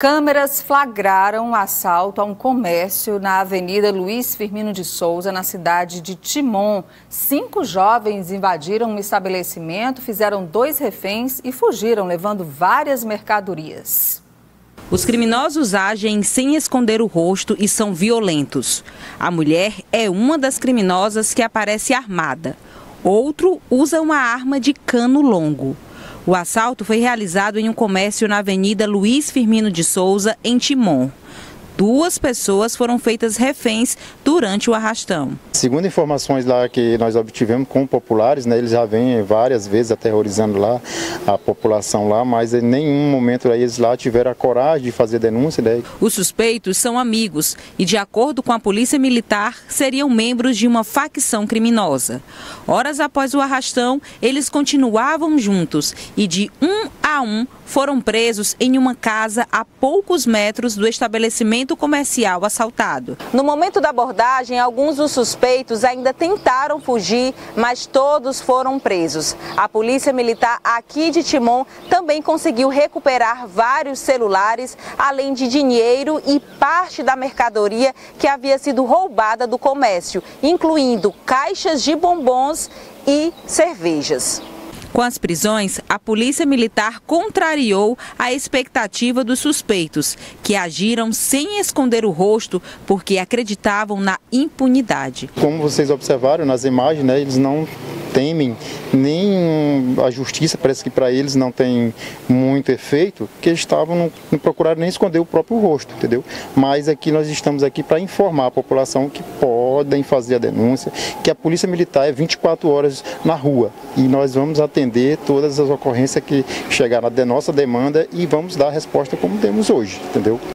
Câmeras flagraram um assalto a um comércio na Avenida Luiz Firmino de Souza, na cidade de Timon. Cinco jovens invadiram um estabelecimento, fizeram dois reféns e fugiram, levando várias mercadorias. Os criminosos agem sem esconder o rosto e são violentos. A mulher é uma das criminosas que aparece armada. Outro usa uma arma de cano longo. O assalto foi realizado em um comércio na Avenida Luiz Firmino de Souza, em Timon duas pessoas foram feitas reféns durante o arrastão. Segundo informações lá que nós obtivemos com populares, né, eles já vêm várias vezes aterrorizando lá a população lá, mas em nenhum momento eles lá tiveram a coragem de fazer denúncia. Né? Os suspeitos são amigos e, de acordo com a polícia militar, seriam membros de uma facção criminosa. Horas após o arrastão, eles continuavam juntos e de um um foram presos em uma casa a poucos metros do estabelecimento comercial assaltado. No momento da abordagem, alguns dos suspeitos ainda tentaram fugir, mas todos foram presos. A polícia militar aqui de Timon também conseguiu recuperar vários celulares, além de dinheiro e parte da mercadoria que havia sido roubada do comércio, incluindo caixas de bombons e cervejas. Com as prisões, a Polícia Militar contrariou a expectativa dos suspeitos, que agiram sem esconder o rosto porque acreditavam na impunidade. Como vocês observaram nas imagens, né, eles não temem nem a justiça, parece que para eles não tem muito efeito, que eles estavam não, não procuraram nem esconder o próprio rosto, entendeu? Mas aqui nós estamos aqui para informar a população que podem fazer a denúncia, que a Polícia Militar é 24 horas na rua e nós vamos atender todas as ocorrências que chegaram da nossa demanda e vamos dar a resposta como temos hoje, entendeu?